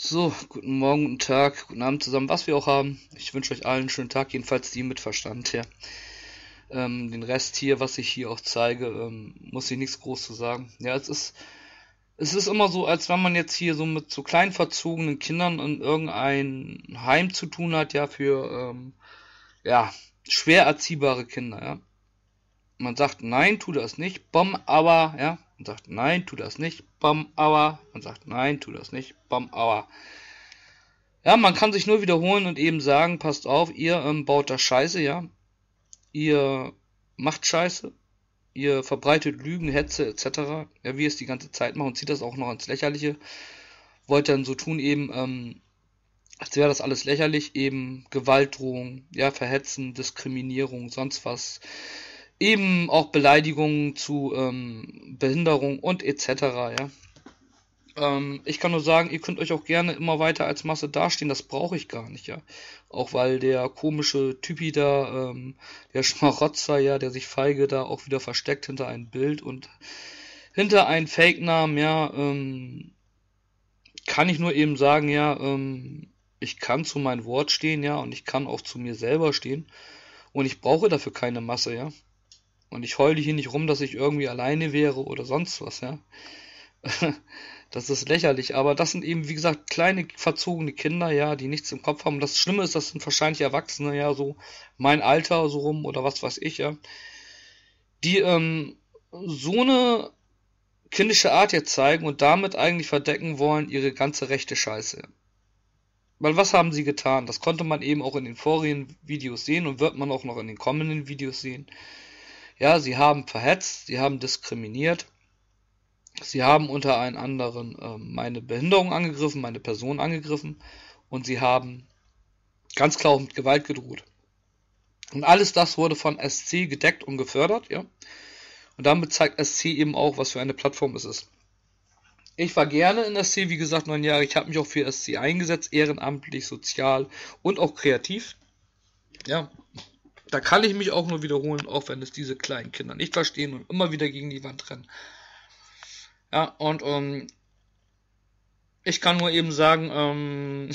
So, guten Morgen, guten Tag, guten Abend zusammen, was wir auch haben. Ich wünsche euch allen einen schönen Tag, jedenfalls die mit Verstand, ja. Ähm, den Rest hier, was ich hier auch zeige, ähm, muss ich nichts groß zu sagen. Ja, es ist, es ist immer so, als wenn man jetzt hier so mit so klein verzogenen Kindern in irgendein Heim zu tun hat, ja, für, ähm, ja, schwer erziehbare Kinder, ja. Man sagt, nein, tu das nicht, bom, aber, ja. Man sagt, nein, tu das nicht, bom, aber. Man sagt, nein, tu das nicht, bom, aber. Ja, man kann sich nur wiederholen und eben sagen, passt auf, ihr ähm, baut da Scheiße, ja. Ihr macht Scheiße. Ihr verbreitet Lügen, Hetze etc. Ja, wie es die ganze Zeit macht und zieht das auch noch ins Lächerliche. Wollt dann so tun eben, ähm, als wäre das alles lächerlich, eben Gewaltdrohung, ja, Verhetzen, Diskriminierung, sonst was eben auch Beleidigungen zu ähm, Behinderung und etc. Ja. Ähm, ich kann nur sagen, ihr könnt euch auch gerne immer weiter als Masse dastehen, das brauche ich gar nicht, ja. Auch weil der komische Typi da, ähm, der Schmarotzer, ja, der sich feige da auch wieder versteckt hinter ein Bild und hinter einen Fake-Namen, ja, ähm, kann ich nur eben sagen, ja, ähm, ich kann zu meinem Wort stehen, ja, und ich kann auch zu mir selber stehen. Und ich brauche dafür keine Masse, ja. Und ich heule hier nicht rum, dass ich irgendwie alleine wäre oder sonst was, ja. das ist lächerlich, aber das sind eben, wie gesagt, kleine, verzogene Kinder, ja, die nichts im Kopf haben. Das Schlimme ist, das sind wahrscheinlich Erwachsene, ja, so mein Alter so rum oder was weiß ich, ja. Die ähm, so eine kindische Art jetzt zeigen und damit eigentlich verdecken wollen ihre ganze rechte Scheiße. Weil was haben sie getan? Das konnte man eben auch in den vorigen Videos sehen und wird man auch noch in den kommenden Videos sehen. Ja, sie haben verhetzt, sie haben diskriminiert, sie haben unter einen anderen äh, meine Behinderung angegriffen, meine Person angegriffen und sie haben ganz klar auch mit Gewalt gedroht. Und alles das wurde von SC gedeckt und gefördert, ja. Und damit zeigt SC eben auch, was für eine Plattform es ist. Ich war gerne in SC, wie gesagt, neun Jahre. Ich habe mich auch für SC eingesetzt, ehrenamtlich, sozial und auch kreativ. Ja, da kann ich mich auch nur wiederholen, auch wenn es diese kleinen Kinder nicht verstehen und immer wieder gegen die Wand rennen. Ja, und ähm, ich kann nur eben sagen, ähm,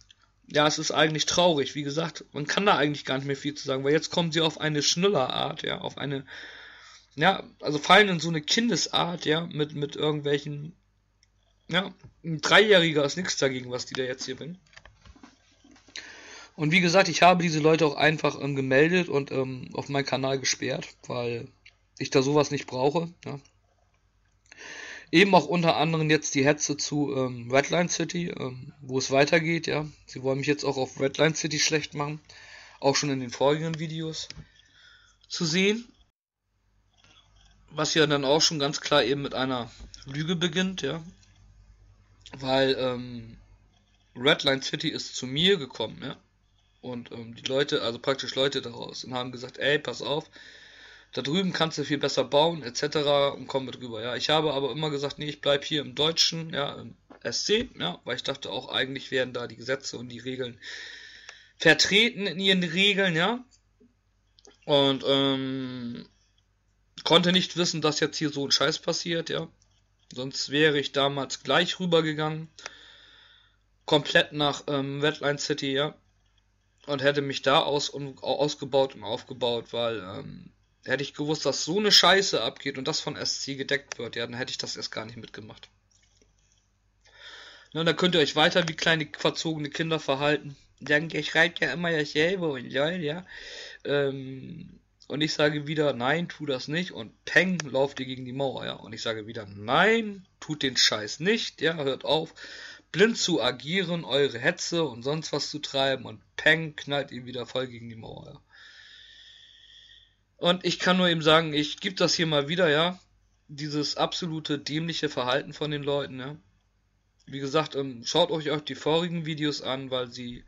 ja, es ist eigentlich traurig. Wie gesagt, man kann da eigentlich gar nicht mehr viel zu sagen, weil jetzt kommen sie auf eine Schnullerart, ja, auf eine, ja, also fallen in so eine Kindesart, ja, mit, mit irgendwelchen, ja, ein Dreijähriger ist nichts dagegen, was die da jetzt hier bringen. Und wie gesagt, ich habe diese Leute auch einfach ähm, gemeldet und ähm, auf meinen Kanal gesperrt, weil ich da sowas nicht brauche. Ja. Eben auch unter anderem jetzt die Hetze zu ähm, Redline City, ähm, wo es weitergeht, ja. Sie wollen mich jetzt auch auf Redline City schlecht machen. Auch schon in den vorigen Videos zu sehen. Was ja dann auch schon ganz klar eben mit einer Lüge beginnt, ja. Weil ähm, Redline City ist zu mir gekommen, ja und ähm, die Leute, also praktisch Leute daraus und haben gesagt, ey, pass auf, da drüben kannst du viel besser bauen, etc. und komm mit rüber. Ja, ich habe aber immer gesagt, nee, ich bleib hier im Deutschen, ja, im SC, ja, weil ich dachte auch, eigentlich werden da die Gesetze und die Regeln vertreten in ihren Regeln, ja. Und ähm, konnte nicht wissen, dass jetzt hier so ein Scheiß passiert, ja. Sonst wäre ich damals gleich rübergegangen. Komplett nach ähm, Redline City, ja und hätte mich da aus und, ausgebaut und aufgebaut, weil ähm, hätte ich gewusst, dass so eine Scheiße abgeht und das von SC gedeckt wird, ja, dann hätte ich das erst gar nicht mitgemacht. Na, dann könnt ihr euch weiter wie kleine verzogene Kinder verhalten. Dann schreibt ja immer dasselbe und lol, ja. Ähm, und ich sage wieder, nein, tu das nicht. Und peng, lauft ihr gegen die Mauer, ja. Und ich sage wieder, nein, tut den Scheiß nicht, ja, hört auf blind zu agieren, eure Hetze und sonst was zu treiben und peng, knallt ihr wieder voll gegen die Mauer. Und ich kann nur eben sagen, ich gebe das hier mal wieder, ja. Dieses absolute dämliche Verhalten von den Leuten, ja. Wie gesagt, ähm, schaut euch auch die vorigen Videos an, weil sie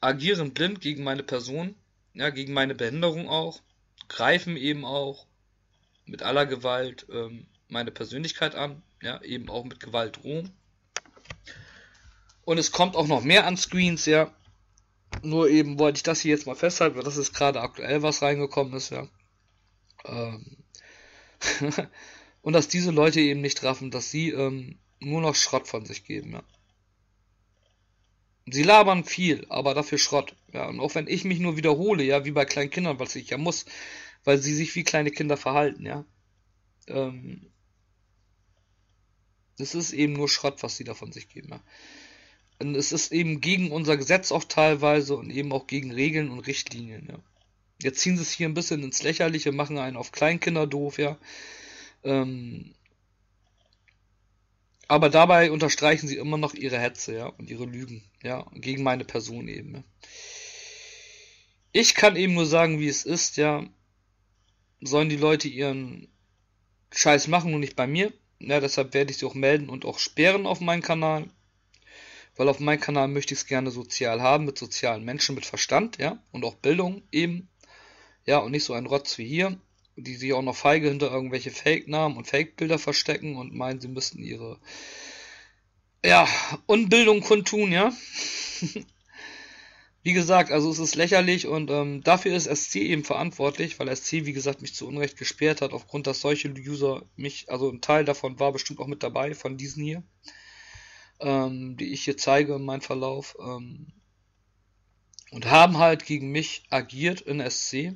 agieren blind gegen meine Person, ja, gegen meine Behinderung auch, greifen eben auch mit aller Gewalt ähm, meine Persönlichkeit an, ja, eben auch mit Gewalt drohen. Und es kommt auch noch mehr an Screens, ja. Nur eben wollte ich das hier jetzt mal festhalten, weil das ist gerade aktuell was reingekommen ist, ja. Ähm und dass diese Leute eben nicht raffen, dass sie ähm, nur noch Schrott von sich geben, ja. Sie labern viel, aber dafür Schrott. Ja, und auch wenn ich mich nur wiederhole, ja, wie bei kleinen Kindern, was ich ja muss, weil sie sich wie kleine Kinder verhalten, ja. Ähm, es ist eben nur Schrott, was sie da von sich geben, ja. Und es ist eben gegen unser Gesetz auch teilweise und eben auch gegen Regeln und Richtlinien, ja. Jetzt ziehen sie es hier ein bisschen ins Lächerliche, machen einen auf Kleinkinder doof, ja. Ähm, aber dabei unterstreichen sie immer noch ihre Hetze, ja, und ihre Lügen, ja, gegen meine Person eben. Ja. Ich kann eben nur sagen, wie es ist, ja. Sollen die Leute ihren Scheiß machen und nicht bei mir. Ja, deshalb werde ich sie auch melden und auch sperren auf meinen Kanal. Weil auf meinem Kanal möchte ich es gerne sozial haben, mit sozialen Menschen, mit Verstand, ja, und auch Bildung eben. Ja, und nicht so ein Rotz wie hier die sich auch noch feige hinter irgendwelche Fake-Namen und Fake-Bilder verstecken und meinen, sie müssten ihre ja, Unbildung kundtun, ja. wie gesagt, also es ist lächerlich und ähm, dafür ist SC eben verantwortlich, weil SC, wie gesagt, mich zu Unrecht gesperrt hat, aufgrund, dass solche User mich, also ein Teil davon war bestimmt auch mit dabei, von diesen hier, ähm, die ich hier zeige in meinem Verlauf, ähm, und haben halt gegen mich agiert in SC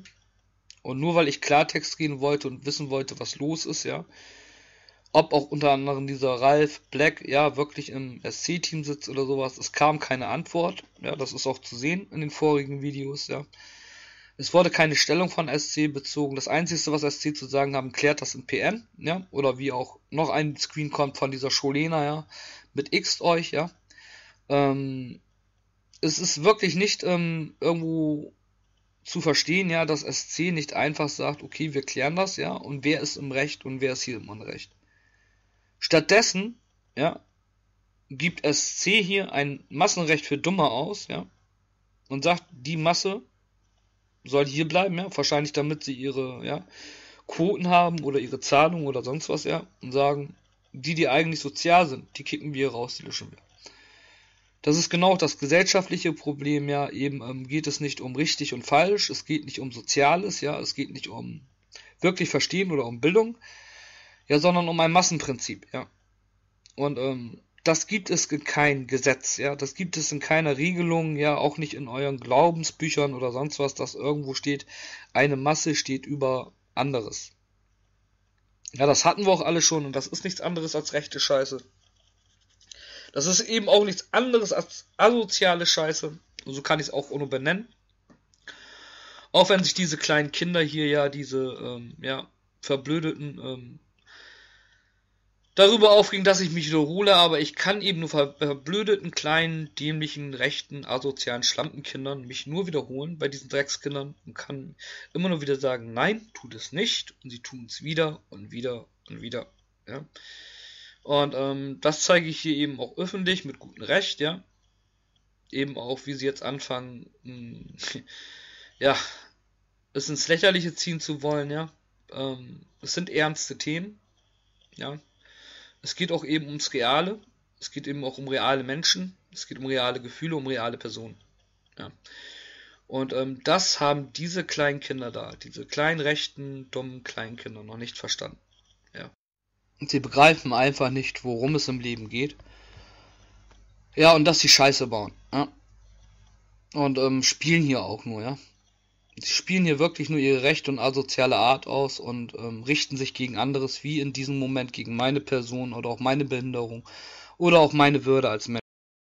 und nur weil ich Klartext gehen wollte und wissen wollte, was los ist, ja, ob auch unter anderem dieser Ralph Black ja wirklich im SC-Team sitzt oder sowas, es kam keine Antwort. Ja, das ist auch zu sehen in den vorigen Videos, ja. Es wurde keine Stellung von SC bezogen. Das Einzige, was SC zu sagen haben, klärt das in PN, ja, oder wie auch noch ein Screen kommt von dieser Scholena, ja, mit X euch, ja. Ähm, es ist wirklich nicht ähm, irgendwo zu verstehen, ja, dass SC nicht einfach sagt, okay, wir klären das, ja, und wer ist im Recht und wer ist hier im Unrecht. Stattdessen, ja, gibt SC hier ein Massenrecht für Dumme aus, ja, und sagt, die Masse soll hier bleiben, ja, wahrscheinlich damit sie ihre, ja, Quoten haben oder ihre Zahlungen oder sonst was, ja, und sagen, die, die eigentlich sozial sind, die kicken wir raus, die löschen wir. Das ist genau das gesellschaftliche Problem, ja, eben ähm, geht es nicht um richtig und falsch, es geht nicht um Soziales, ja, es geht nicht um wirklich Verstehen oder um Bildung, ja, sondern um ein Massenprinzip, ja. Und ähm, das gibt es in kein Gesetz, ja, das gibt es in keiner Regelung, ja, auch nicht in euren Glaubensbüchern oder sonst was, dass irgendwo steht, eine Masse steht über anderes. Ja, das hatten wir auch alle schon und das ist nichts anderes als rechte Scheiße. Das ist eben auch nichts anderes als asoziale Scheiße. Und so kann ich es auch ohne benennen. Auch wenn sich diese kleinen Kinder hier ja, diese, ähm, ja, verblödeten, ähm, darüber aufregen, dass ich mich wiederhole, aber ich kann eben nur verblödeten, kleinen, dämlichen, rechten, asozialen Schlampenkindern mich nur wiederholen bei diesen Dreckskindern und kann immer nur wieder sagen, nein, tut es nicht und sie tun es wieder und wieder und wieder. Ja. Und ähm, das zeige ich hier eben auch öffentlich mit gutem Recht, ja. Eben auch, wie sie jetzt anfangen, mh, hm, ja, es ins Lächerliche ziehen zu wollen, ja. Ähm, es sind ernste Themen, ja. Es geht auch eben ums Reale. Es geht eben auch um reale Menschen. Es geht um reale Gefühle, um reale Personen. Ja. Und ähm, das haben diese kleinen Kinder da, diese kleinen rechten, dummen Kleinkinder noch nicht verstanden. Ja. Sie begreifen einfach nicht, worum es im Leben geht. Ja, und dass sie Scheiße bauen. Ja. Und ähm, spielen hier auch nur, ja. Sie spielen hier wirklich nur ihre rechte und asoziale Art aus und ähm, richten sich gegen anderes, wie in diesem Moment gegen meine Person oder auch meine Behinderung oder auch meine Würde als Mensch.